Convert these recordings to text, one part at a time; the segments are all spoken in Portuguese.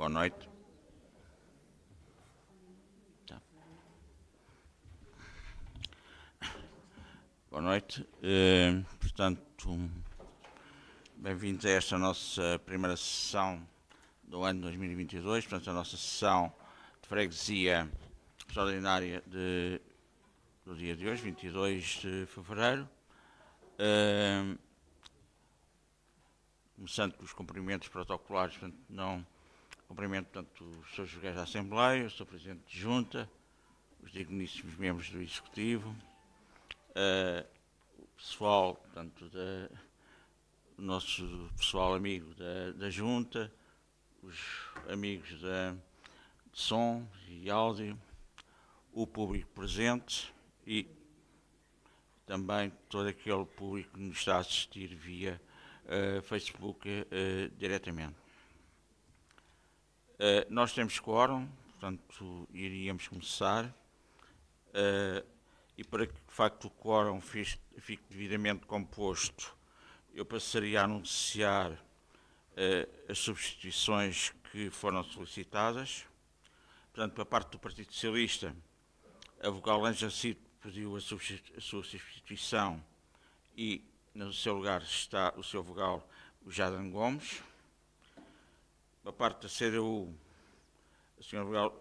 Boa noite. Tá. Boa noite. Eh, portanto, bem-vindos a esta nossa primeira sessão do ano 2022, portanto, a nossa sessão de freguesia extraordinária de, do dia de hoje, 22 de fevereiro. Uh, começando com os cumprimentos protocolares, portanto, não cumprimento portanto, os seus jogais da Assembleia, o Sr. Presidente de Junta, os digníssimos membros do Executivo, uh, o pessoal, portanto, da, o nosso pessoal amigo da, da Junta, os amigos da, de som e áudio, o público presente e também todo aquele público que nos está a assistir via uh, Facebook uh, diretamente. Uh, nós temos quórum, portanto, iríamos começar. e para que, de facto, o quórum fique devidamente composto, eu passaria a anunciar as substituições que foram solicitadas. Portanto, para a parte do Partido Socialista, a vogal Anja Cid pediu a, sua substituição e no seu lugar está o seu vogal, o Jadan Gomes. A parte da CDU, a senhora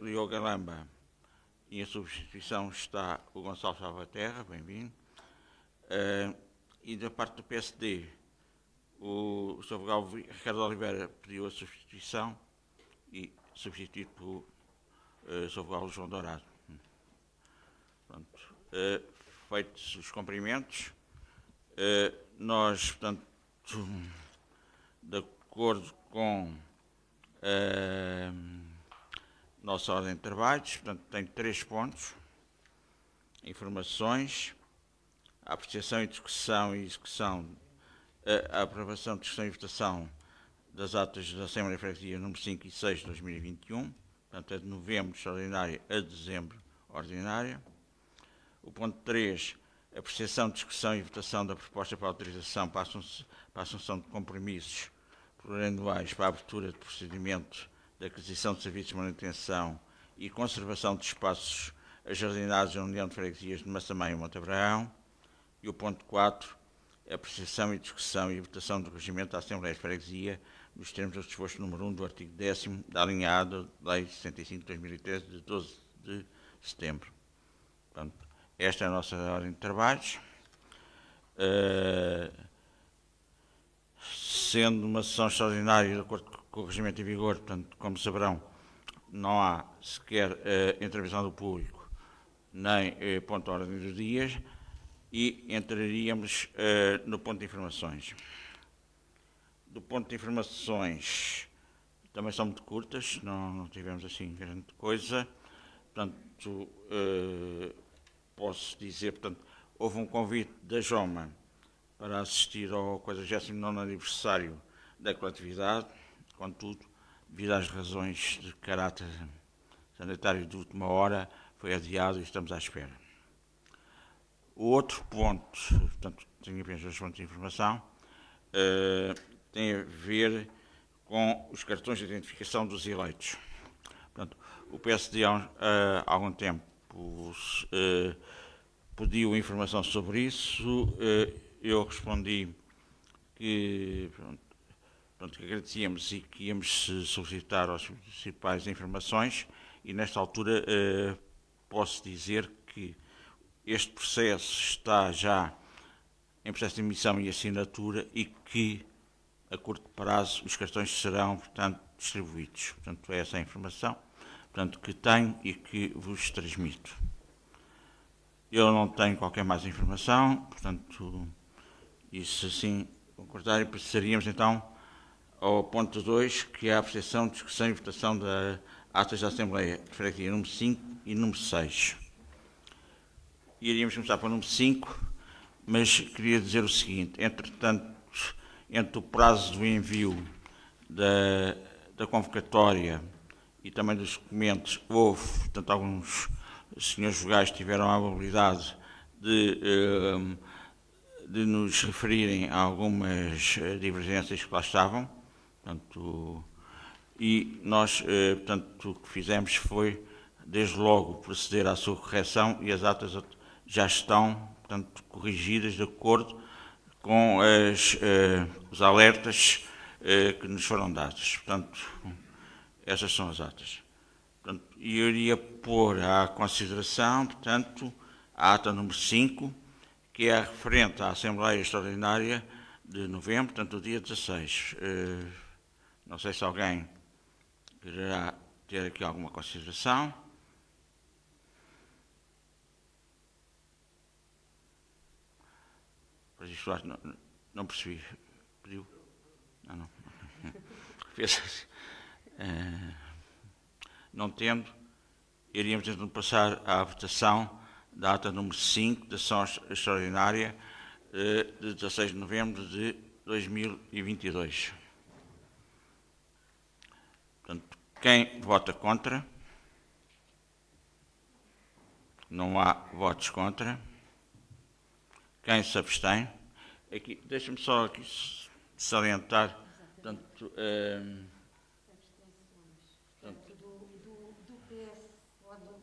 Leo Galamba, e em substituição está o Gonçalo Salvaterra, bem-vindo. Uh, e da parte do PSD, o, o vogal Ricardo Oliveira pediu a substituição e substituído pelo uh, seu vogal João Dourado. Pronto. Uh, feitos os cumprimentos, uh, nós, portanto, de acordo com a uh, nossa ordem de trabalhos, portanto, tem três pontos. Informações, a apreciação e discussão e execução, a aprovação, discussão e votação das atas da Assembleia de Freguesia número 5 e 6 de 2021, portanto, é de novembro extraordinária a dezembro ordinária o ponto 3, apreciação, discussão e votação da proposta para autorização para a assunção de compromissos plurianuais para a abertura de procedimento de aquisição de serviços de manutenção e conservação de espaços ajardinados da União de Freguesias de Massamá e Monte Abraão. E o ponto 4, apreciação e discussão e votação do regimento da Assembleia de Freguesia nos termos do disposto número 1 do artigo 10 da linha A da Lei 65 de 2013, de 12 de setembro. Portanto, esta é a nossa ordem de trabalhos. Uh, sendo uma sessão extraordinária, de acordo com o regimento em vigor, portanto, como saberão, não há sequer uh, intervenção do público, nem uh, ponto de ordem dos dias, e entraríamos uh, no ponto de informações. Do ponto de informações, também são muito curtas, não, não tivemos assim grande coisa, portanto, posso dizer, portanto, houve um convite da Joma para assistir ao 49 aniversário da coletividade, contudo, devido às razões de caráter sanitário de última hora, foi adiado e estamos à espera. O outro ponto, portanto, tenho apenas dois pontos de informação, uh, tem a ver com os cartões de identificação dos eleitos. Portanto, o PSD há, uh, algum tempo uh, pediu informação sobre isso, eu respondi que, pronto, pronto, que agradecíamos e que íamos solicitar as principais informações e nesta altura uh, posso dizer que este processo está já em processo de emissão e assinatura e que a curto prazo os cartões serão, portanto, distribuídos. Portanto, é essa a informação portanto, que tenho e que vos transmito. Eu não tenho qualquer mais informação, portanto, isso assim concordar e passaríamos então ao ponto 2, que é a apreciação, discussão e votação da atas da Assembleia Freguesia número 5 e número 6. Iríamos começar para o número 5, mas queria dizer o seguinte, entretanto, entre o prazo do envio da, da convocatória e também dos documentos, houve, portanto, alguns senhores vogais tiveram a habilidade de, ehm, de nos referirem a algumas eh, divergências que lá estavam, portanto, e nós, eh, portanto, o que fizemos foi, desde logo, proceder à sua correção e as atas já estão, portanto, corrigidas de acordo com as, eh, os alertas que nos foram dados. Portanto, essas são as atas. Portanto, eu iria pôr à consideração, portanto, a ata número 5, que é referente à Assembleia Extraordinária de novembro, portanto, o dia 16. Eh, não sei se alguém quererá ter aqui alguma consideração. Não, não percebi. Pediu? Não, não. Fez. Uh, não tendo, iríamos então passar à votação da ata número 5 da sessão extraordinária uh, de 16 de novembro de 2022. Portanto, quem vota contra? Não há votos contra. Quem se abstém? Aqui, deixa-me só aqui salientar. Portanto, um, portanto, do, do, do PS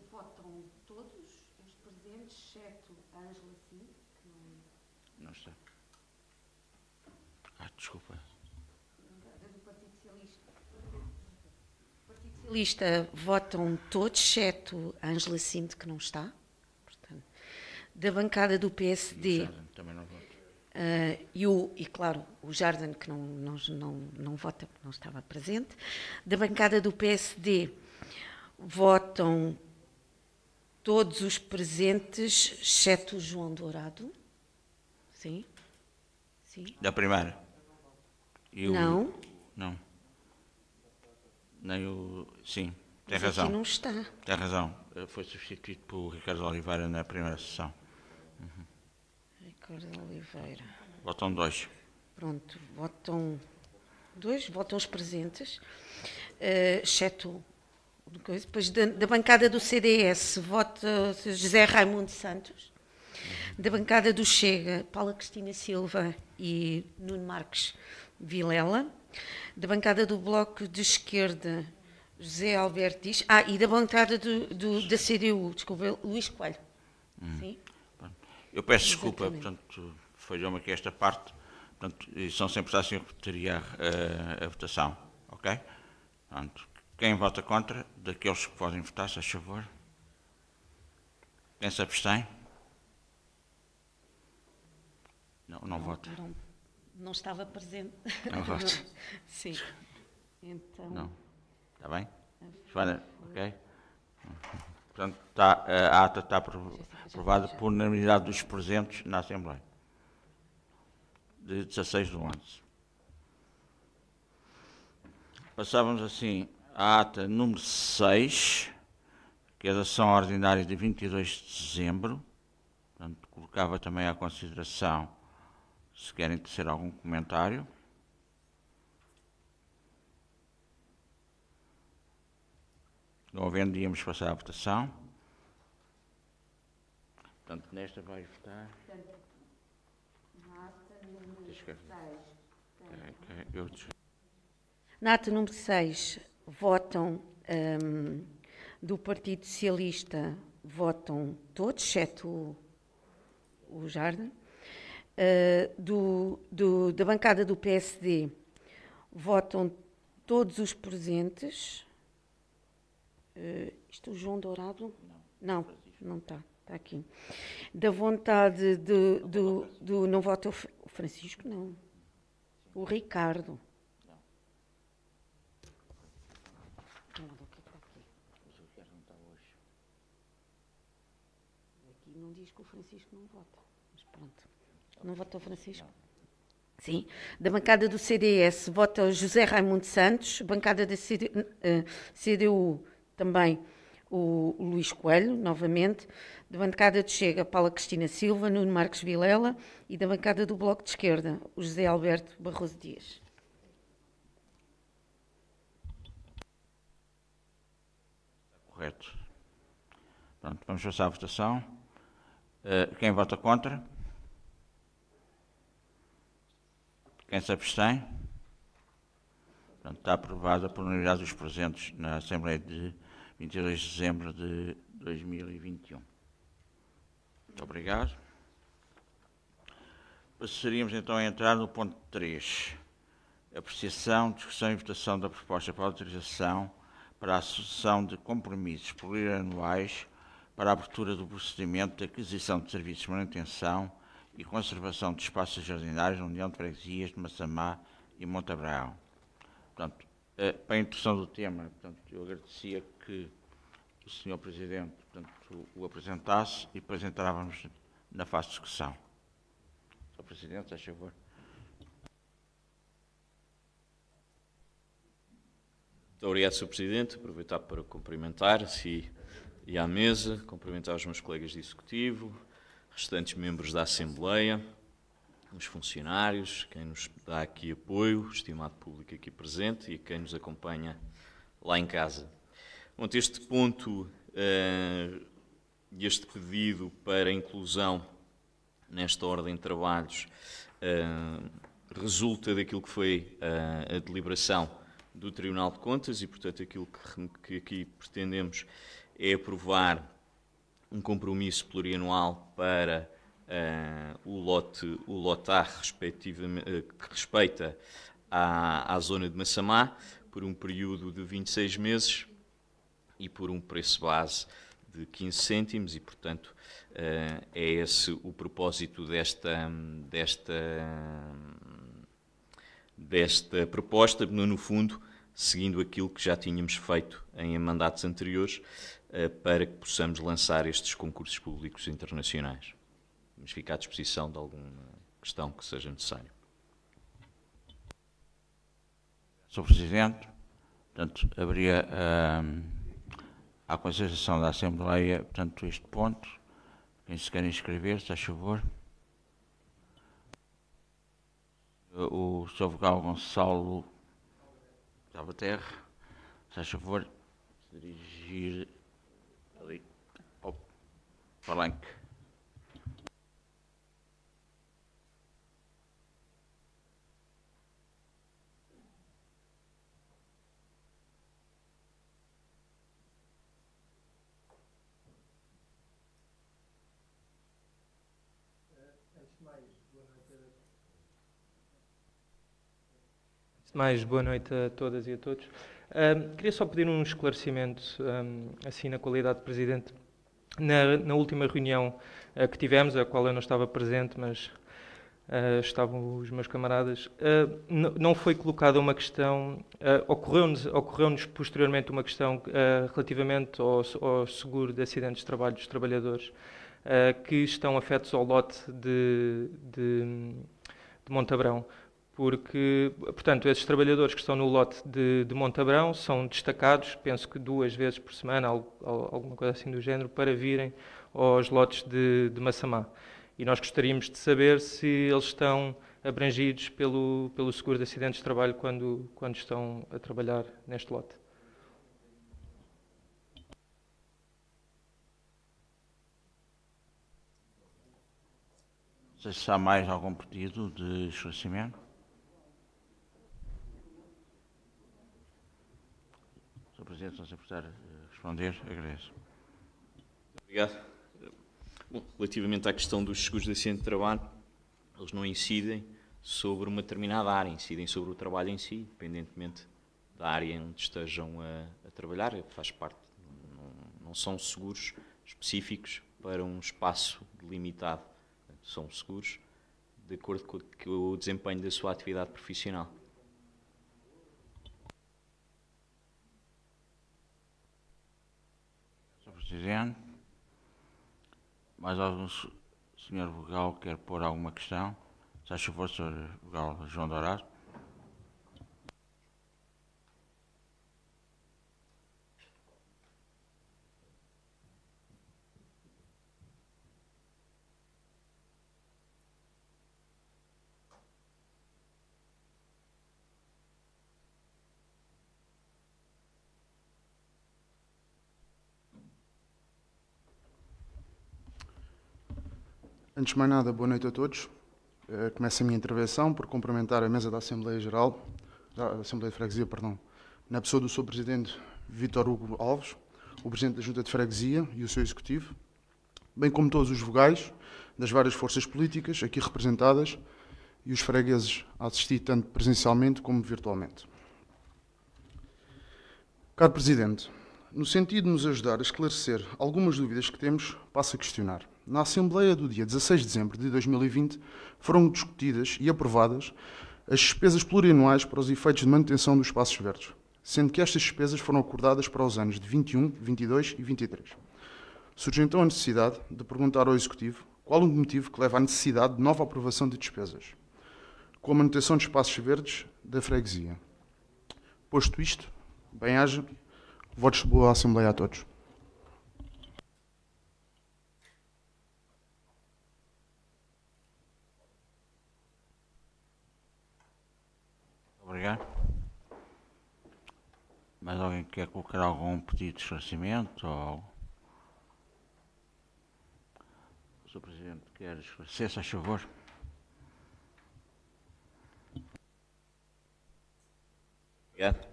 votam todos os presentes, exceto a Ângela Sim, que não... Não está. Ah, desculpa. Do Partido Socialista. Socialista votam todos, exceto a Ângela Cinto, que não está da bancada do PSD. Também não vota. Uh, e, o, e, claro, o Jardim, que não, não, não, não vota porque não estava presente. Da bancada do PSD votam todos os presentes, exceto o João Dourado. Sim? Sim. Da primeira? Não. Não. Nem o. Sim, tem Mas razão. Aqui não está. Tem razão. Foi substituído por Ricardo Oliveira na primeira sessão. Uhum. Ricardo Oliveira. Votam dois. Pronto, votam dois, votam os presentes, uh, exceto depois da, da, bancada do CDS vota José Raimundo Santos, da bancada do Chega, Paula Cristina Silva e Nuno Marques Vilela, da bancada do Bloco de Esquerda, José Alberto Dias, ah, e da bancada do, do, da CDU, desculpa, Luís Coelho. Hum. Sim? Eu peço desculpa, portanto, falhou-me aqui esta parte, portanto, e são sempre assim, eu repetiria a, a, votação, ok? Portanto, quem vota contra, daqueles que podem votar, se a favor? Quem se abstém? Não, não, não vota. Não, não, estava presente. Não vota. Sim. Então... Não. Está bem? Joana, ok? Portanto, está, a ata está aprovada por unanimidade dos presentes na Assembleia. De 16 de 11. Passávamos assim à ata número 6, que é da ação ordinária de 22 de dezembro. Portanto, colocava também à consideração se querem tecer algum comentário. Não havendo, íamos passar à votação. Portanto, nesta vai votar. Na ata número 6, votam um, do Partido Socialista, votam todos, exceto o, o Jardim. Uh, do, do, da bancada do PSD, votam todos os presentes, Uh, isto o João Dourado? Não. Não, está. Está aqui. Da vontade de, do, do. Não vota o Francisco, não. O Ricardo. Não. O Ricardo hoje. Aqui não diz que o Francisco não vota. Mas pronto. Não vota o Francisco? Sim. Da bancada do CDS vota o José Raimundo Santos. Bancada da CD, uh, CDU também o, o Luís Coelho, novamente, da bancada de Chega, Paula Cristina Silva, Nuno Marques Vilela e da bancada do Bloco de Esquerda, o José Alberto Barroso Dias. Correto. Pronto, vamos passar à votação. Uh, quem vota contra? Quem se abstém? Portanto, está aprovada por unanimidade dos presentes na Assembleia de 22 de dezembro de 2021. Muito obrigado. Passaríamos então a entrar no ponto 3. Apreciação, discussão e votação da proposta para autorização para a associação de compromissos plurianuais para a abertura do procedimento de aquisição de serviços de manutenção e conservação de espaços jardinários na União de Freguesias de Massamá e Montabrão. Portanto, eh, para a introdução do tema, portanto, eu agradecia que o Sr. Presidente portanto, o apresentasse e depois entrávamos na fase de discussão. Sr. Presidente, a favor. Muito obrigado, Sr. Presidente. Aproveitar para cumprimentar si e à mesa, cumprimentar os meus colegas de Executivo, restantes membros da Assembleia, os funcionários, quem nos dá aqui apoio, o estimado público aqui presente e quem nos acompanha lá em casa. Bom, este ponto uh, este pedido para inclusão nesta ordem de trabalhos uh, resulta daquilo que foi uh, a deliberação do Tribunal de Contas e, portanto, aquilo que aqui pretendemos é aprovar um compromisso plurianual para uh, o, lote, o lote A, respectivamente, uh, que respeita à, à zona de Massamá, por um período de 26 meses e por um preço base de 15 cêntimos e, portanto, uh, é esse o propósito desta, desta, desta proposta, no fundo, seguindo aquilo que já tínhamos feito em mandatos anteriores, para que possamos lançar estes concursos públicos internacionais. Vamos ficar à disposição de alguma questão que seja necessária. Sr. Presidente, portanto, haveria uh, à consideração da Assembleia, portanto, este ponto. Quem se quer inscrever, se a favor. O Sr. Vogal Gonçalo Salvaterra, se a favor, dirigir palanque. mais, boa noite a todas e a todos. Um, queria só pedir um esclarecimento, um, assim, na qualidade de Presidente. Na, na última reunião uh, que tivemos, a qual eu não estava presente, mas uh, estavam os meus camaradas, uh, não foi colocada uma questão, ocorreu-nos ocorreu posteriormente uma questão relativamente ao, ao, seguro de acidentes de trabalho dos trabalhadores que estão afetos ao lote de, de, de Montabrão porque, portanto, esses trabalhadores que estão no lote de, de Montabrão são destacados, penso que duas vezes por semana, alguma coisa assim do género, para virem aos lotes de, de Massamá. E nós gostaríamos de saber se eles estão abrangidos pelo, pelo seguro de acidentes de trabalho quando, quando estão a trabalhar neste lote. Não sei se há mais algum pedido de esclarecimento. Presidente, se não se responder, agradeço. Obrigado. Bom, relativamente à questão dos seguros de acidente de trabalho, eles não incidem sobre uma determinada área, incidem sobre o trabalho em si, independentemente da área onde estejam a, a trabalhar, faz parte. Não, não, são seguros específicos para um espaço delimitado. São seguros de acordo com o desempenho da sua atividade profissional. Presidente. Mais algum senhor Vogal quer pôr alguma questão? Se acha favor, senhor Vogal João Dourado. Antes de mais nada, boa noite a todos. Uh, começo a minha intervenção por cumprimentar a mesa da Assembleia Geral, da Assembleia de Freguesia, perdão, na pessoa do seu presidente Vítor Hugo Alves, o presidente da Junta de Freguesia e o seu executivo, bem como todos os vogais das várias forças políticas aqui representadas e os fregueses a assistir tanto presencialmente como virtualmente. Caro Presidente, no sentido de nos ajudar a esclarecer algumas dúvidas que temos, passo a questionar. Na Assembleia do dia 16 de dezembro de 2020 foram discutidas e aprovadas as despesas plurianuais para os efeitos de manutenção dos espaços verdes, sendo que estas despesas foram acordadas para os anos de 21, 22 e 23. Surge então a necessidade de perguntar ao Executivo qual o motivo que leva à necessidade de nova aprovação de despesas, com a manutenção de espaços verdes da freguesia. Posto isto, bem-haja, votos de boa Assembleia a todos. Obrigado. Mais alguém quer colocar algum pedido de esclarecimento? Ou... O Sr. Presidente quer esclarecer, se faz favor. Obrigado.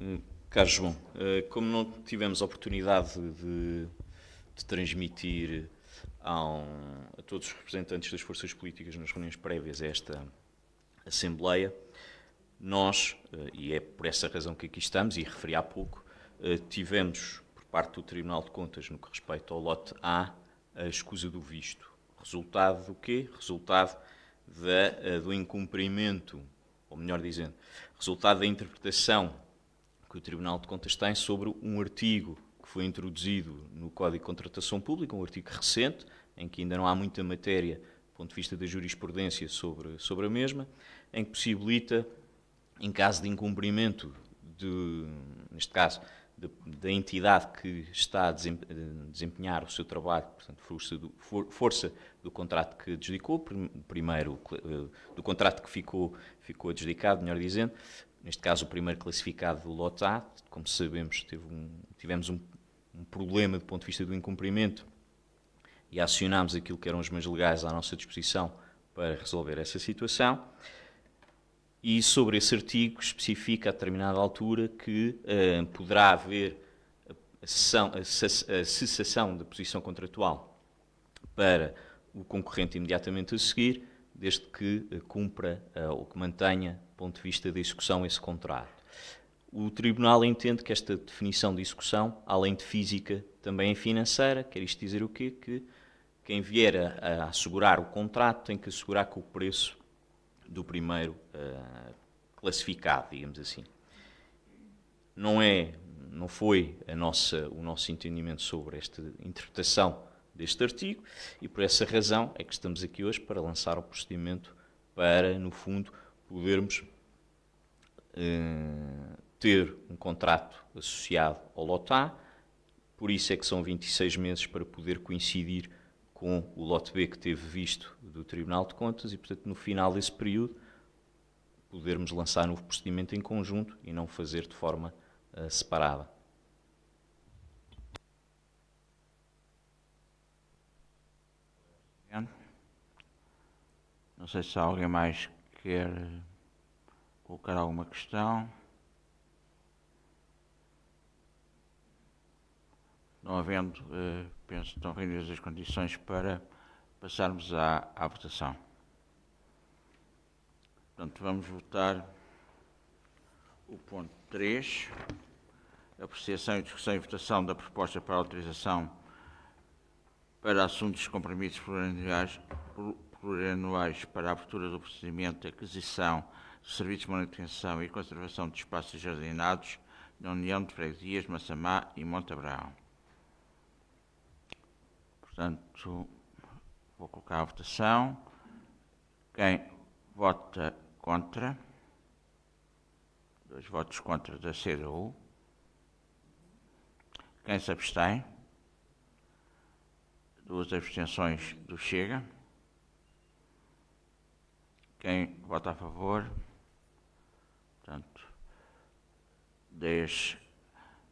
Hum, Caro João, eh, como não tivemos a oportunidade de, de transmitir a todos os representantes das forças políticas nas reuniões prévias a esta Assembleia, nós, eh, e é por essa razão que aqui estamos, e referi há pouco, eh, tivemos, por parte do Tribunal de Contas, no que respeita ao lote A, a escusa do visto. Resultado do quê? Resultado da, do incumprimento, ou melhor dizendo, resultado da interpretação que o Tribunal de Contas tem sobre um artigo que foi introduzido no Código de Contratação Pública, um artigo recente, em que ainda não há muita matéria do ponto de vista da jurisprudência sobre, sobre a mesma, em que possibilita, em caso de incumprimento, de, neste caso, da entidade que está a desempenhar o seu trabalho, portanto, força do, for, força do contrato que adjudicou, primeiro eh, do contrato que ficou, ficou adjudicado, melhor dizendo, neste caso o primeiro classificado do lote A, como sabemos, um, tivemos um, um, problema do ponto de vista do incumprimento e acionámos aquilo que eram os meios legais à nossa disposição para resolver essa situação e sobre esse artigo especifica a determinada altura que uh, poderá haver a, cessação da posição contratual para o concorrente imediatamente a seguir, desde que uh, cumpra uh, ou que mantenha, do ponto de vista da execução, esse contrato. O Tribunal entende que esta definição de execução, além de física, também é financeira. Quer isto dizer o quê? Que quem vier a, a assegurar o contrato tem que assegurar que o preço do primeiro uh, classificado, digamos assim. Não é, não foi a nossa, o nosso entendimento sobre esta interpretação deste artigo e por essa razão é que estamos aqui hoje para lançar o procedimento para, no fundo, podermos uh, ter um contrato associado ao LOTA, por isso é que são 26 meses para poder coincidir com o lote B que teve visto do Tribunal de Contas e, portanto, no final desse período, podermos lançar novo procedimento em conjunto e não fazer de forma uh, separada. Não sei se alguém mais quer colocar alguma questão. Não havendo, eh, penso que estão reunidas as condições para passarmos à, à votação. Portanto, vamos votar o ponto 3, apreciação, discussão e votação da proposta para autorização para assuntos de compromissos plurianuais, plurianuais para a abertura do procedimento de aquisição de serviços de manutenção e conservação de espaços jardinados na União de Freguesias, Massamá e Monte Abraão. Portanto, vou colocar a votação. Quem vota contra? Dois votos contra da CDU. Quem se abstém? Duas abstenções do Chega. Quem vota a favor? Portanto, 10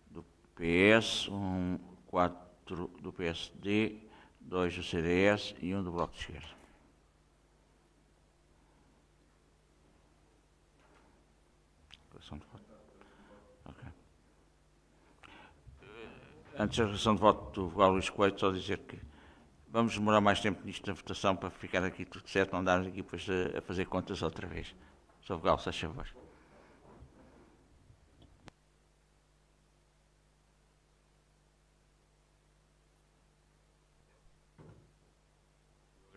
do PS, um, 4 do PSD, dois do CDS e um do Bloco de Esquerda. Antes da declaração de voto do Luís Coelho, só dizer que vamos demorar mais tempo nisto na votação para ficar aqui tudo certo, não darmos aqui depois a, a fazer contas outra vez. Sr. Vogal, se faz favor.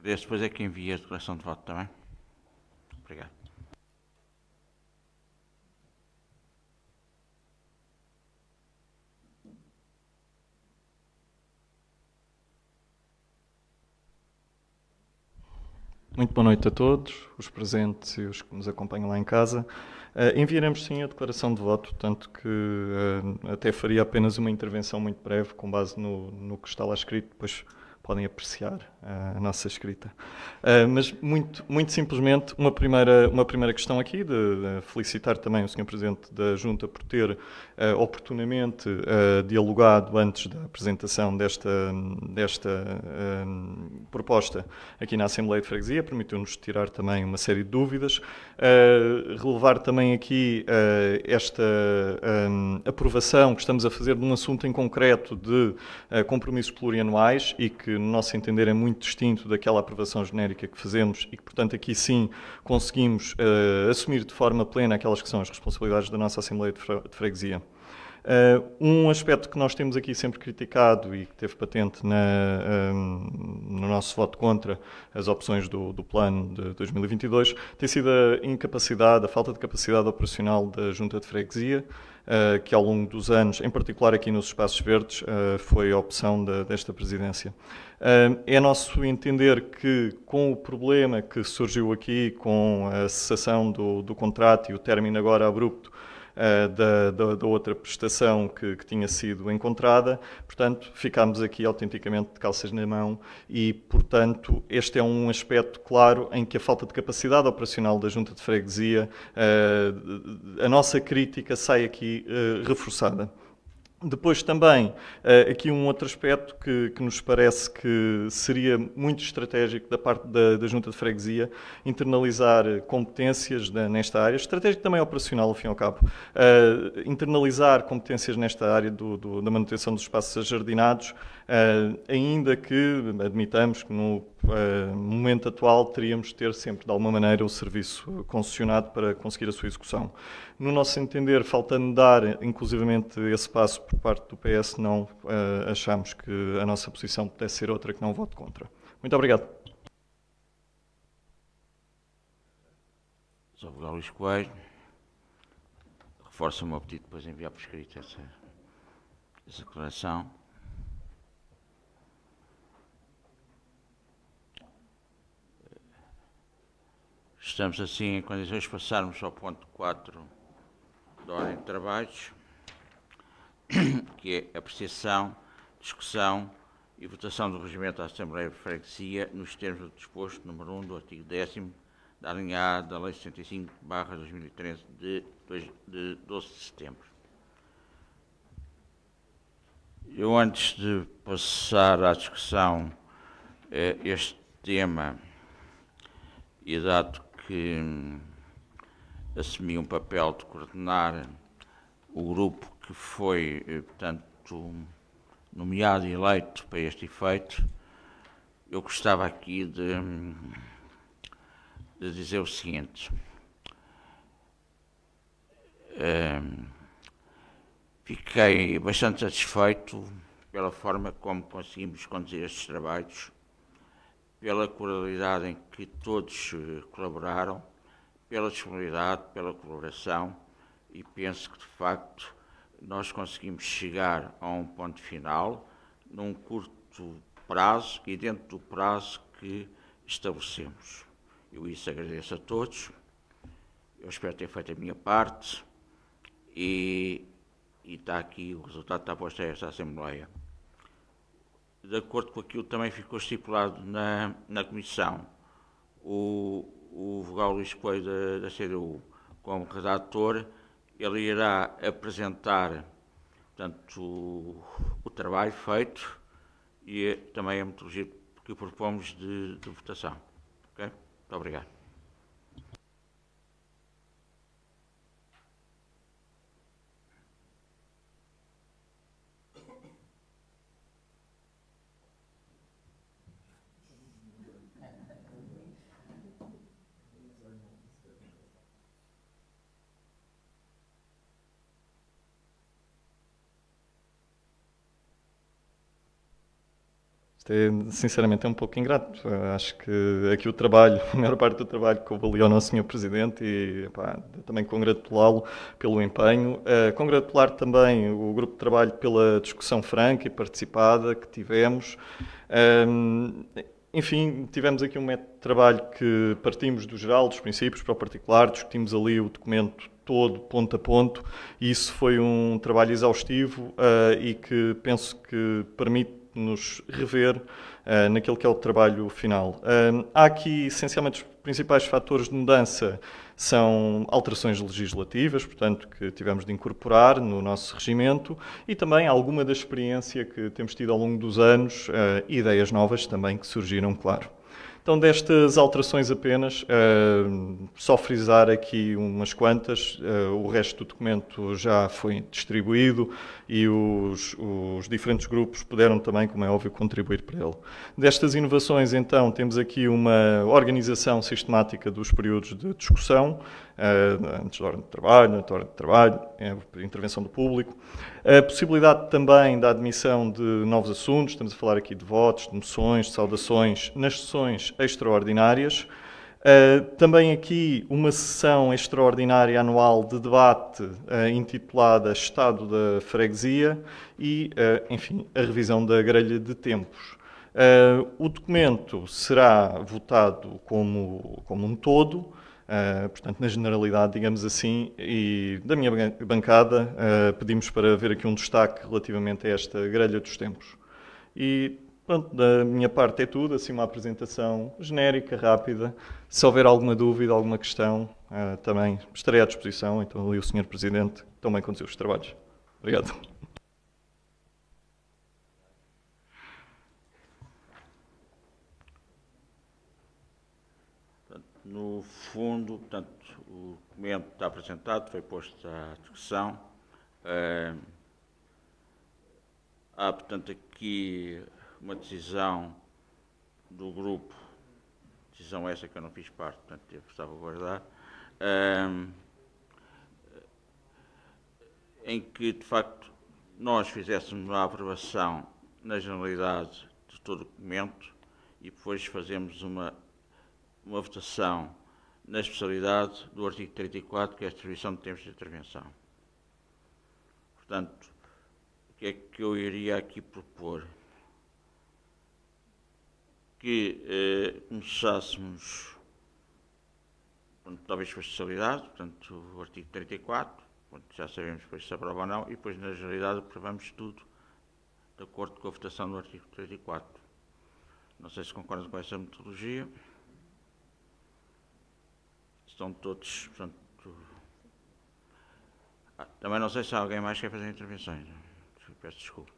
Agradeço depois é que envia a declaração de voto também. Obrigado. Muito boa noite a todos, os presentes e os que nos acompanham lá em casa. Uh, enviaremos sim a declaração de voto, tanto que uh, até faria apenas uma intervenção muito breve, com base no, no que está lá escrito, depois podem apreciar a nossa escrita. Uh, mas, muito, muito simplesmente, uma primeira, uma primeira questão aqui, de, de felicitar também o Sr. Presidente da Junta por ter uh, oportunamente uh, dialogado antes da apresentação desta, desta proposta aqui na Assembleia de Freguesia, permitiu-nos tirar também uma série de dúvidas. relevar também aqui esta aprovação que estamos a fazer de um assunto em concreto de compromissos plurianuais e que no nosso entender, é muito distinto daquela aprovação genérica que fazemos e que, portanto, aqui sim conseguimos uh, assumir de forma plena aquelas que são as responsabilidades da nossa Assembleia de, Fre de Freguesia. Uh, um aspecto que nós temos aqui sempre criticado e que teve patente na, um, no nosso voto contra as opções do, do, plano de 2022 tem sido a incapacidade, a falta de capacidade operacional da Junta de Freguesia, que ao longo dos anos, em particular aqui nos espaços verdes, uh, foi a opção de, desta presidência. É nosso entender que, com o problema que surgiu aqui, com a cessação do, do contrato e o término agora abrupto uh, da, da, da, outra prestação que, que, tinha sido encontrada. Portanto, ficámos aqui autenticamente de calças na mão e, portanto, este é um aspecto claro em que a falta de capacidade operacional da Junta de Freguesia, uh, a nossa crítica sai aqui uh, reforçada. Depois também, uh, aqui um outro aspecto que, que, nos parece que seria muito estratégico da parte da, da Junta de Freguesia, internalizar competências nesta área, estratégico também operacional, ao fim e ao cabo, uh, internalizar competências nesta área do, do, da manutenção dos espaços ajardinados, uh, ainda que admitamos que no momento atual teríamos de ter sempre, de alguma maneira, o serviço concessionado para conseguir a sua execução. No nosso entender, faltando dar, inclusivamente, esse passo por parte do PS, não uh, achamos que a nossa posição pudesse ser outra que não voto contra. Muito obrigado. Sr. Luís Coelho, reforça o meu pedido depois enviar por escrito essa, essa declaração. Estamos assim em condições de passarmos ao ponto 4 da ordem de trabalhos, que é apreciação, discussão e votação do regimento da Assembleia de Freguesia nos termos do disposto número 1 do artigo 10 da linha A da Lei 65 2013 de, de 12 de setembro. Eu, antes de passar à discussão eh, este tema, e dado que hum, assumi um papel de coordenar o grupo que foi, eh, portanto, nomeado e eleito para este efeito. Eu gostava aqui de, de dizer o seguinte. Um, fiquei bastante satisfeito pela forma como conseguimos conduzir estes trabalhos, pela cordialidade em que todos eh, colaboraram pela disponibilidade, pela colaboração e penso que de facto nós conseguimos chegar a um ponto final num curto prazo e dentro do prazo que estabelecemos. Eu isso agradeço a todos, eu espero ter feito a minha parte e, e está aqui, o resultado está posto a esta Assembleia. De acordo com aquilo que também ficou estipulado na, na Comissão, o, o vogal Luís Coelho da, da CDU como redator, ele irá apresentar portanto, o, o trabalho feito e também a metodologia que propomos de, de votação. Okay? Muito obrigado. É, sinceramente, é um pouco ingrato. Acho que aqui o trabalho, a maior parte do trabalho que houve ali ao nosso Sr. Presidente e também congratulá-lo pelo empenho. Uh, congratular também o grupo de trabalho pela discussão franca e participada que tivemos. Um, enfim, tivemos aqui um método de trabalho que partimos do geral, dos princípios para o particular, discutimos ali o documento todo, ponto a ponto, e isso foi um trabalho exaustivo uh, e que penso que permite-nos rever uh, naquilo que é o trabalho final. Uh, há aqui, essencialmente, os principais fatores de mudança são alterações legislativas, portanto, que tivemos de incorporar no nosso regimento e também alguma da experiência que temos tido ao longo dos anos, uh, ideias novas também que surgiram, claro. Então, destas alterações apenas, uh, só frisar aqui umas quantas, uh, o resto do documento já foi distribuído e os, os, diferentes grupos puderam também, como é óbvio, contribuir para ele. Destas inovações, então, temos aqui uma organização sistemática dos períodos de discussão, antes da ordem de trabalho, na ordem de trabalho, a intervenção do público. A possibilidade também da admissão de novos assuntos, estamos a falar aqui de votos, de moções, de saudações, nas sessões extraordinárias. Uh, também aqui uma sessão extraordinária anual de debate uh, intitulada Estado da Freguesia e, uh, enfim, a revisão da grelha de tempos. o documento será votado como, como um todo, Uh, portanto, na generalidade, digamos assim, e da minha bancada, uh, pedimos para ver aqui um destaque relativamente a esta grelha dos tempos. E, pronto, da minha parte é tudo, assim, uma apresentação genérica, rápida. Se houver alguma dúvida, alguma questão, uh, também estarei à disposição. Então, ali o Sr. Presidente também conduziu os trabalhos. Obrigado. No fundo, portanto, o documento está apresentado, foi posto à discussão. Uh, há, portanto, aqui uma decisão do grupo, decisão essa que eu não fiz parte, portanto, devo salvaguardar, uh, em que, de facto, nós fizéssemos a aprovação na generalidade de todo o documento e depois fazemos uma uma votação na especialidade do artigo 34, que é a distribuição de tempos de intervenção. Portanto, o que é que eu iria aqui propor? Que eh, começássemos, portanto, talvez com a especialidade, portanto, o artigo 34, portanto, já sabemos depois se aprova ou não, e depois, na generalidade, aprovamos tudo de acordo com a votação do artigo 34. Não sei se concordam com essa metodologia estão todos. Portanto, ah, também não sei se há alguém mais que quer fazer intervenções. Peço desculpa.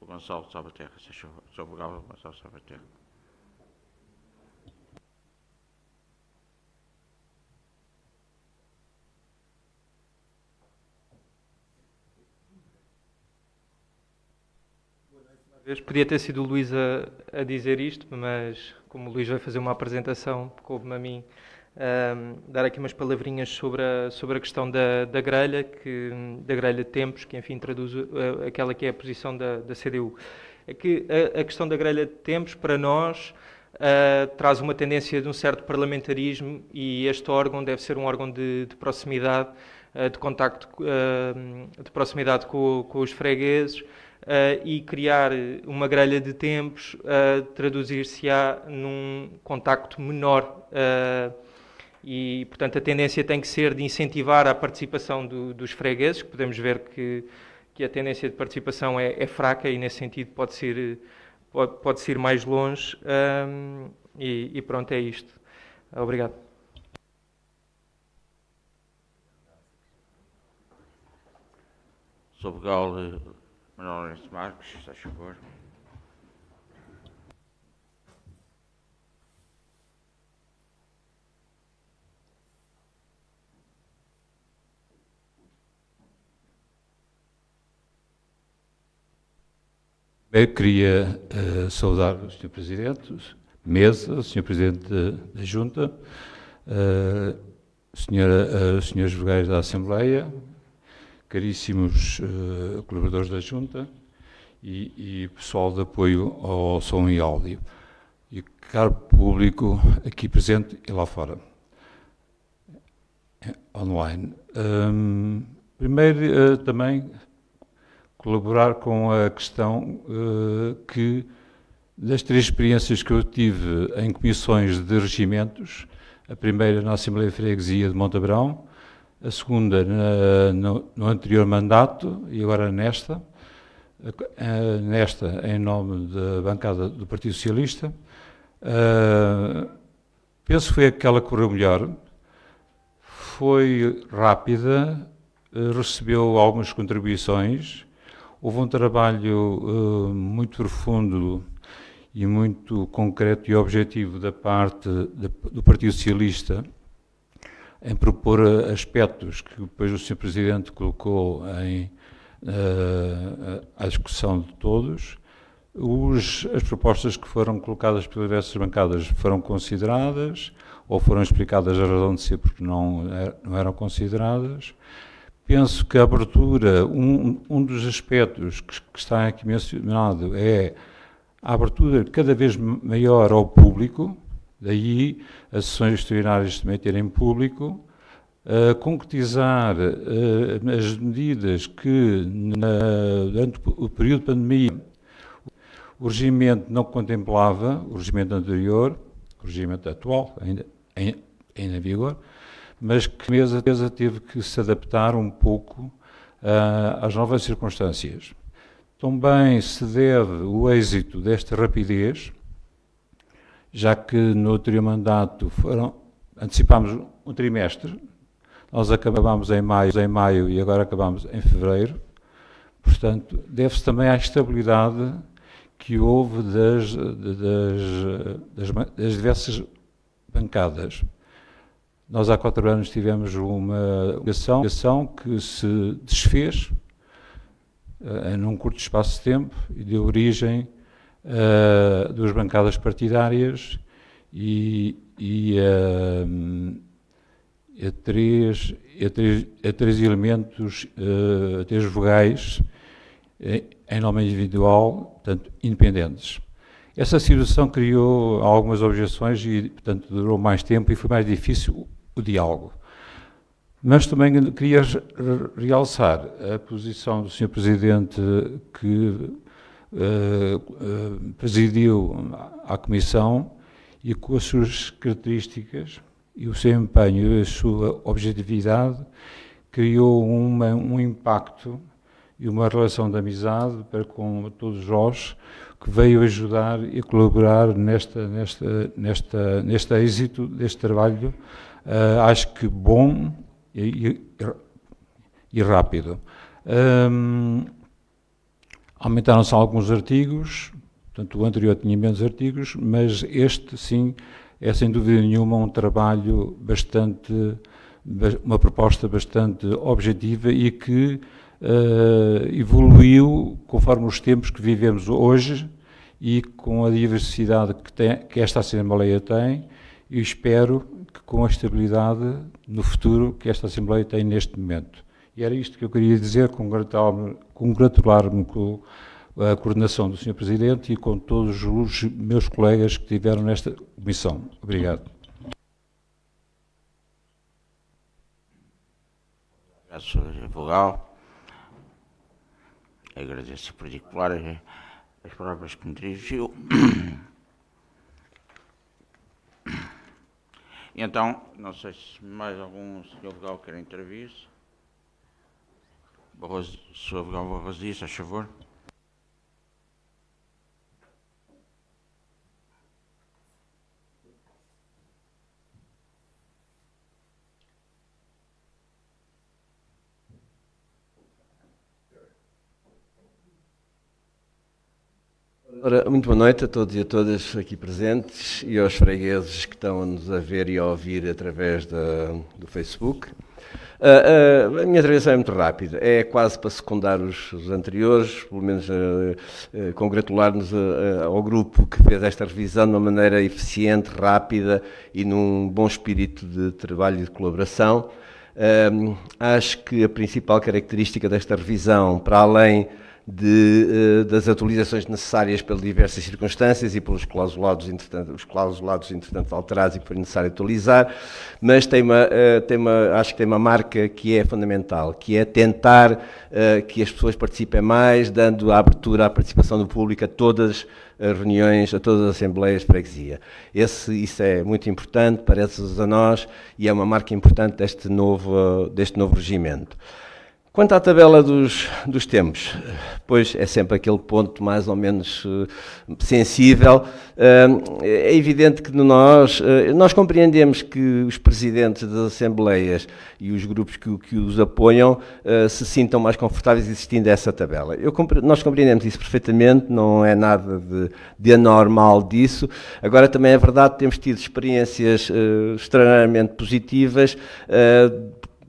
O Gonçalo Salvaterra, se sou o Gonçalo Salvaterra. Podia ter sido o Luís a, a, dizer isto, mas como o Luís vai fazer uma apresentação, coube-me a mim um, dar aqui umas palavrinhas sobre a, sobre a questão da, da grelha, que, da grelha de tempos, que enfim traduz uh, aquela que é a posição da, da CDU. É que a, a questão da grelha de tempos, para nós, uh, traz uma tendência de um certo parlamentarismo e este órgão deve ser um órgão de, de proximidade, uh, de contacto, de proximidade com, com os fregueses, Uh, e criar uma grelha de tempos uh, traduzir-se-á num contacto menor uh, e, portanto, a tendência tem que ser de incentivar a participação do, dos fregueses, podemos ver que, que a tendência de participação é, é fraca e, nesse sentido, pode ser, pode, pode ser mais longe. Um, e, e, pronto, é isto. Obrigado. Sobre Gal, Manuel Marques, está a favor. Eu queria uh, saudar o Sr. Presidente, Mesa, o Sr. Presidente da Junta, uh, senhora, uh, Srs. da Assembleia, caríssimos uh, colaboradores da Junta e, e pessoal de apoio ao som e áudio. E caro público aqui presente e lá fora, online. Um, primeiro, uh, também colaborar com a questão uh, que, das três experiências que eu tive em comissões de regimentos, a primeira na Assembleia de Freguesia de Montabrão, a segunda na, no, no, anterior mandato e agora nesta, uh, nesta em nome da bancada do Partido Socialista. Uh, penso que foi aquela que correu melhor, foi rápida, recebeu algumas contribuições, Houve um trabalho uh, muito profundo e muito concreto e objetivo da parte de, do Partido Socialista em propor aspectos que depois o Sr. Presidente colocou em, uh, à discussão de todos. Os, as propostas que foram colocadas pelas diversas bancadas foram consideradas ou foram explicadas a razão de ser porque não, não eram consideradas. Penso que a abertura, um, um dos aspectos que, que está aqui mencionado é a abertura cada vez maior ao público, daí as sessões extraordinárias também terem público, concretizar uh, as medidas que na, durante o período de pandemia o regimento não contemplava, o regimento anterior, o regimento atual, ainda em, ainda em vigor, mas que a mesa teve que se adaptar um pouco uh, às novas circunstâncias. Também se deve o êxito desta rapidez, já que no anterior mandato foram, antecipámos um trimestre, nós acabámos em maio, em maio e agora acabamos em fevereiro, portanto, deve-se também à estabilidade que houve das, das, das, das diversas bancadas. Nós há quatro anos tivemos uma ação que se desfez uh, num curto espaço de tempo e deu origem a duas bancadas partidárias e, e uh, a, três, a, três, a três elementos, a três vogais em nome individual, portanto, independentes. Essa situação criou algumas objeções e, portanto, durou mais tempo e foi mais difícil o diálogo. Mas também queria realçar a posição do Sr. Presidente que uh, presidiu a Comissão e com as suas características e o seu empenho e a sua objetividade criou uma, um impacto e uma relação de amizade para com todos nós que veio ajudar e colaborar nesta, nesta, nesta, neste êxito deste trabalho uh, acho que bom e, e, e rápido. Um, Aumentaram-se alguns artigos, portanto o anterior tinha menos artigos, mas este sim é sem dúvida nenhuma um trabalho bastante, uma proposta bastante objetiva e que uh, evoluiu conforme os tempos que vivemos hoje e com a diversidade que, tem, que esta Assembleia tem, e espero que com a estabilidade no futuro que esta Assembleia tem neste momento. E era isto que eu queria dizer, congratular-me congratular com a coordenação do Sr. Presidente e com todos os meus colegas que estiveram nesta comissão. Obrigado. Obrigado, Sr. Vogal. Agradeço em particular as palavras que me dirigiu. Então, não sei se mais algum senhor Vogal quer intervir. Barroso, senhor Vogal Barroso Dias, a favor. Ora, muito boa noite a todos e a todas aqui presentes e aos fregueses que estão a nos a ver e a ouvir através da, do Facebook. Uh, uh, a minha intervenção é muito rápida, é quase para secundar os, os anteriores, pelo menos uh, congratular-nos ao grupo que fez esta revisão de uma maneira eficiente, rápida e num bom espírito de trabalho e de colaboração. acho que a principal característica desta revisão, para além de, das atualizações necessárias pelas diversas circunstâncias e pelos clausulados, entretanto, os clausulados, entretanto, alterados e que foi necessário atualizar, mas tem uma, tem uma, acho que tem uma marca que é fundamental, que é tentar que as pessoas participem mais, dando a abertura à participação do público a todas as reuniões, a todas as assembleias de freguesia. Esse, isso é muito importante, parece-nos a nós, e é uma marca importante deste novo, deste novo regimento. Quanto à tabela dos, dos tempos, pois é sempre aquele ponto mais ou menos uh, sensível. Uh, é evidente que nós, uh, nós compreendemos que os presidentes das assembleias e os grupos que, que os apoiam se sintam mais confortáveis existindo essa tabela. Eu, nós compreendemos isso perfeitamente, não é nada de, de anormal disso. Agora, também é verdade que temos tido experiências extraordinariamente positivas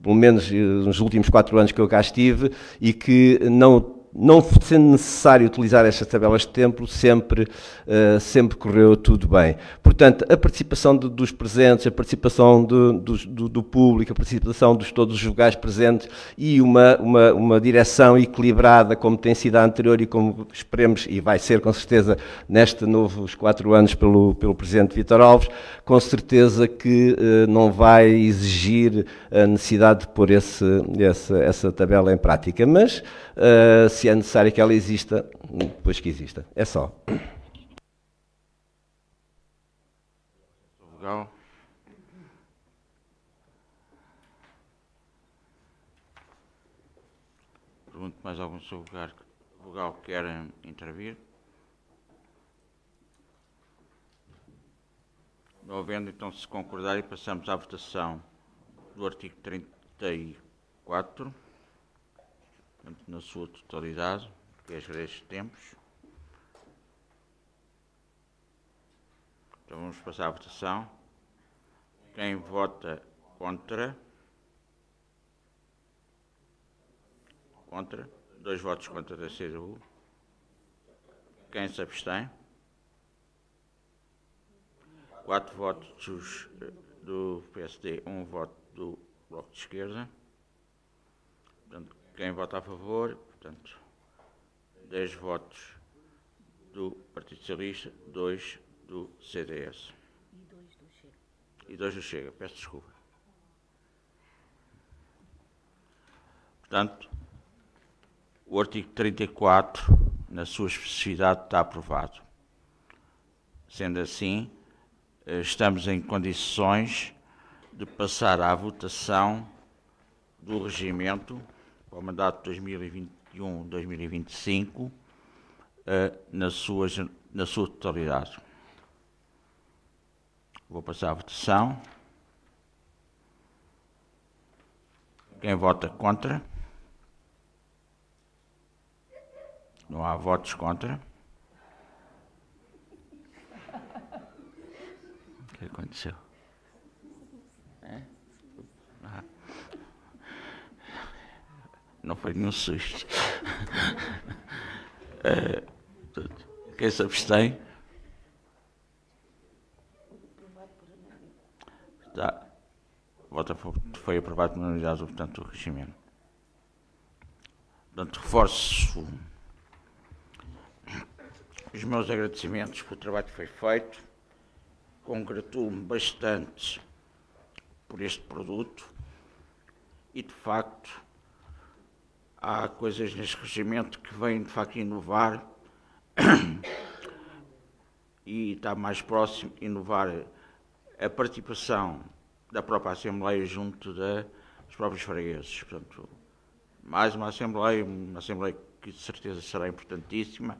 pelo menos eh, nos últimos quatro anos que eu cá estive, e que não não sendo necessário utilizar estas tabelas de tempo, sempre, uh, sempre correu tudo bem. Portanto, a participação de, dos presentes, a participação de, do, do, público, a participação de todos os vogais presentes e uma, uma, uma, direção equilibrada, como tem sido a anterior e como esperemos, e vai ser com certeza nestes novos quatro anos pelo, pelo Presidente Vitor Alves, com certeza que uh, não vai exigir a necessidade de pôr esse, esse, essa tabela em prática. Mas, uh, se é necessário que ela exista, depois que exista. É só. Vogal. Pergunto mais algum o vogal que quer intervir. Não havendo, então, se concordar, e passamos à votação do artigo 34 na sua totalidade, que é estes tempos. Então vamos passar à votação. Quem vota contra? Contra. Dois votos contra da CDU. Quem se abstém? Quatro votos do PSD, um voto do Bloco de Esquerda. Portanto, quem vota a favor, portanto, 10 votos do Partido Socialista, 2 do CDS. E 2 do Chega. E 2 do Chega, peço desculpa. Portanto, o artigo 34, na sua especificidade, está aprovado. Sendo assim, eh, estamos em condições de passar à votação do regimento para o mandato 2021-2025 uh, na, sua, na sua totalidade. Vou passar a votação. Quem vota contra? Não há votos contra. O que aconteceu? Não foi nenhum susto. é, quem se abstém? Tá. Vota foi aprovado por unanimidade, portanto, o regimento. Portanto, reforço os meus agradecimentos pelo trabalho que foi feito. Congratulo-me bastante por este produto e, de facto, há coisas neste regimento que vêm de facto inovar e está mais próximo inovar a participação da própria Assembleia junto dos próprios fregueses. Portanto, mais uma Assembleia, uma Assembleia que de certeza será importantíssima,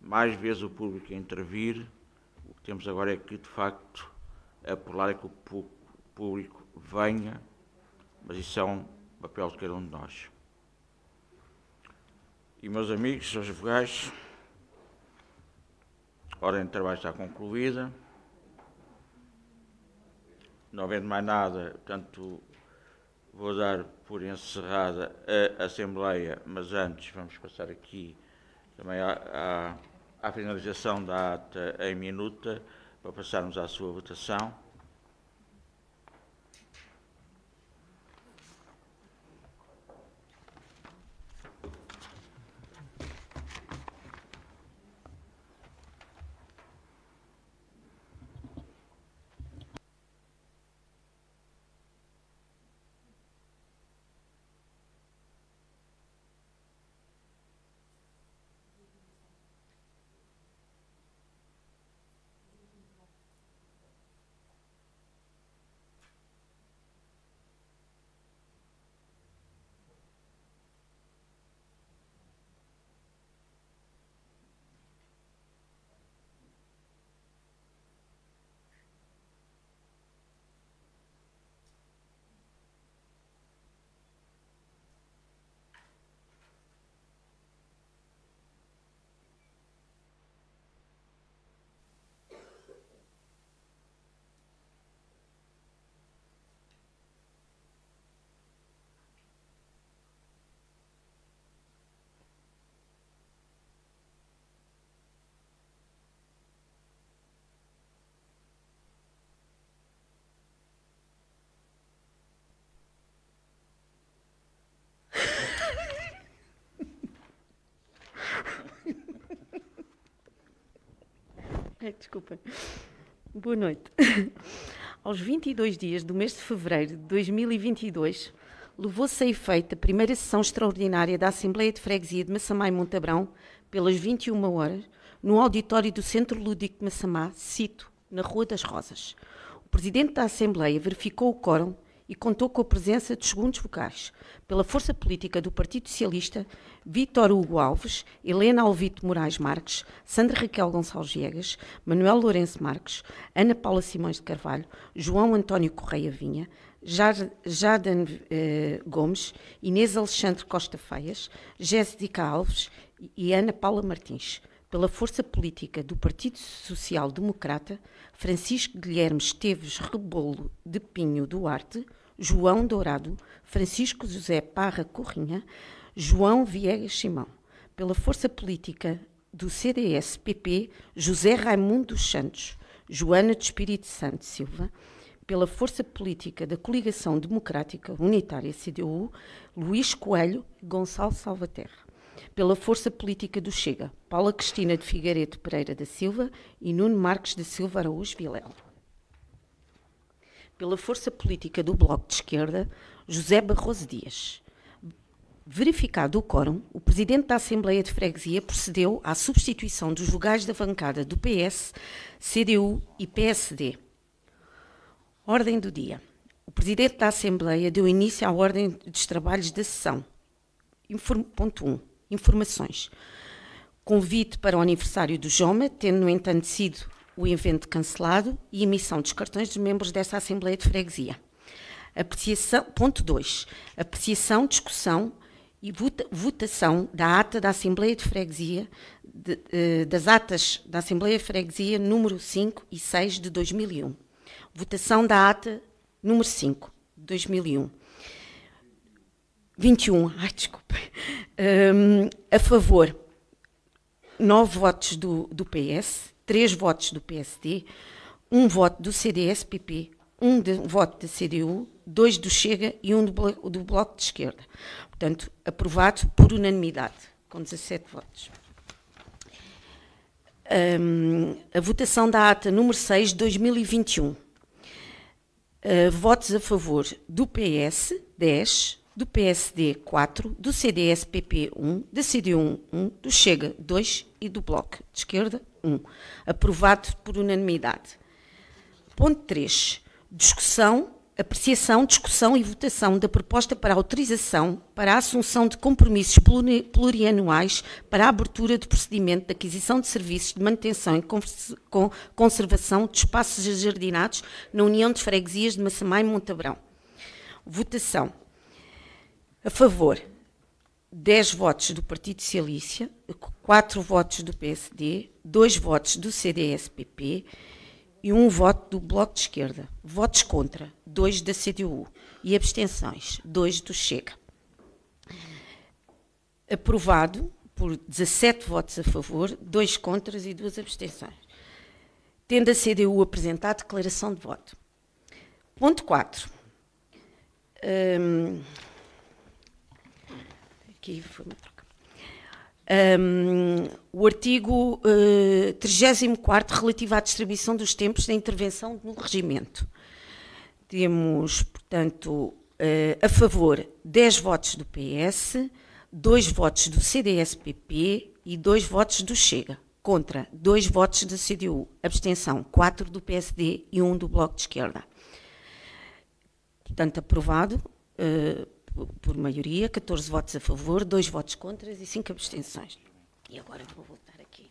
mais vezes o público a intervir. O que temos agora é que, de facto, apelar é que o público venha, mas isso é um papel de cada um de nós. E meus amigos, seus vogais, a ordem de trabalho está concluída. Não havendo mais nada, portanto, vou dar por encerrada a Assembleia, mas antes vamos passar aqui também à, à, à finalização da ata em minuta, para passarmos à sua votação. Desculpa. Boa noite. Aos 22 dias do mês de fevereiro de 2022, levou-se a efeito a primeira sessão extraordinária da Assembleia de Freguesia de Massamá e Montabrão, pelas 21 horas, no auditório do Centro Lúdico de Massamá, cito, na Rua das Rosas. O Presidente da Assembleia verificou o quórum e contou com a presença dos segundos vocais, pela força política do Partido Socialista, Vítor Hugo Alves, Helena Alvito Moraes Marques, Sandra Raquel Gonçalves Viegas, Manuel Lourenço Marques, Ana Paula Simões de Carvalho, João António Correia Vinha, Jaden eh, Gomes, Inês Alexandre Costa Feias, Jéssica Alves e Ana Paula Martins. Pela força política do Partido Social Democrata, Francisco Guilherme Esteves Rebolo de Pinho Duarte, João Dourado, Francisco José Parra Corrinha, João Viegas Simão. Pela força política do CDS-PP, José Raimundo dos Santos, Joana de Espírito Santo Silva, pela força política da Coligação Democrática Unitária CDU, Luís Coelho Gonçalo Salvaterra. Pela força política do Chega, Paula Cristina de Figueiredo Pereira da Silva e Nuno Marques da Silva Araújo Vilela. Pela força política do Bloco de Esquerda, José Barroso Dias. Verificado o quórum, o Presidente da Assembleia de Freguesia procedeu à substituição dos vogais da bancada do PS, CDU e PSD. Ordem do dia. O Presidente da Assembleia deu início à ordem dos trabalhos da sessão. Inform ponto 1. Informações. Convite para o aniversário do Joma, tendo, no entanto, sido o evento cancelado e emissão dos cartões dos membros dessa Assembleia de Freguesia. Apreciação, ponto 2. Apreciação, discussão e votação da ata da Assembleia de Freguesia, de, de, das atas da Assembleia de Freguesia número 5 e 6 de 2001. Votação da ata número 5 de 2001. 21, ai desculpa. Um, a favor, 9 votos do, do PS, 3 votos do PSD, 1 voto do CDS-PP, 1 de, voto da CDU, 2 do Chega e 1 do, do Bloco de Esquerda. Portanto, aprovado por unanimidade, com 17 votos. Um, a votação da ata número 6 de 2021. Uh, votos a favor do PS, 10, do PSD 4, do CDS-PP 1, da CDU 1, do Chega 2 e do Bloco de Esquerda 1. Aprovado por unanimidade. Ponto 3. Discussão, apreciação, discussão e votação da proposta para autorização para a assunção de compromissos plurianuais para a abertura do procedimento de aquisição de serviços de manutenção e conservação de espaços ajardinados na União de Freguesias de Massamá e Montabrão. Votação. A favor, 10 votos do Partido Socialista, 4 votos do PSD, 2 votos do CDS-PP e 1 voto do Bloco de Esquerda. Votos contra, 2 da CDU. E abstenções, 2 do Chega. Aprovado por 17 votos a favor, 2 contras e 2 abstenções. Tendo a CDU apresentado declaração de voto. Ponto 4. Hum, aqui foi uma troca. Um, o artigo uh, 34 relativo à distribuição dos tempos da intervenção no regimento. Temos, portanto, uh, a favor 10 votos do PS, 2 votos do CDS-PP e 2 votos do Chega. Contra, 2 votos da CDU. Abstenção, 4 do PSD e 1 do Bloco de Esquerda. Portanto, aprovado. Uh, por maioria, 14 votos a favor, 2 votos contra e 5 abstenções. E agora vou voltar aqui.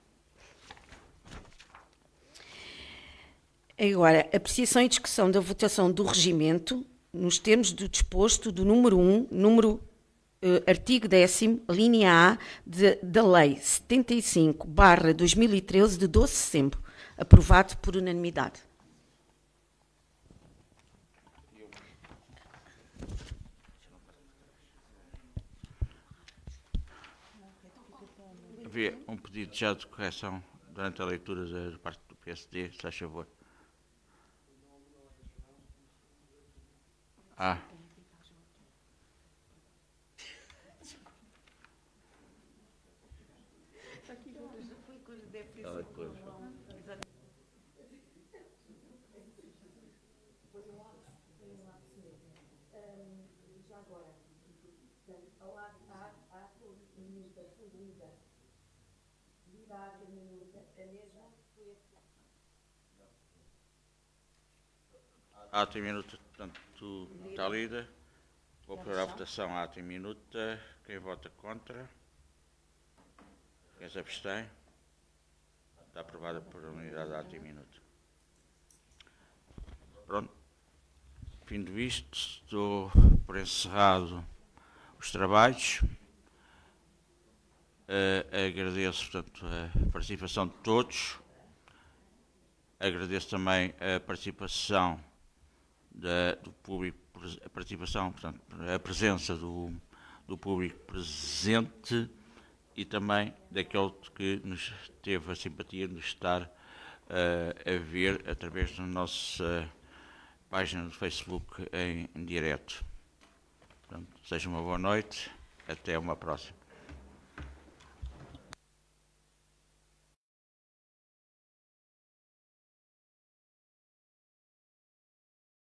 Agora, apreciação e discussão da votação do regimento, nos termos do disposto do número 1, número uh, artigo 10 linha A de, da Lei 75, barra 2013, de 12 de setembro, aprovado por unanimidade. Havia um pedido já de correção durante a leitura da parte do PSD, se faz favor. Ah. Ata em minuto, portanto, está lida. Vou pôr a votação ata em minuto. Quem vota contra? Quem se abstém? Está aprovada por unidade ata em minuto. Pronto. Fim do isto, estou por encerrado os trabalhos. Uh, agradeço, portanto, a participação de todos. Agradeço também a participação da, do público, a participação, portanto, a presença do, do público presente e também daquele que nos teve a simpatia de estar uh, a ver através da nossa página do Facebook em, em direto. Portanto, seja uma boa noite, até uma próxima.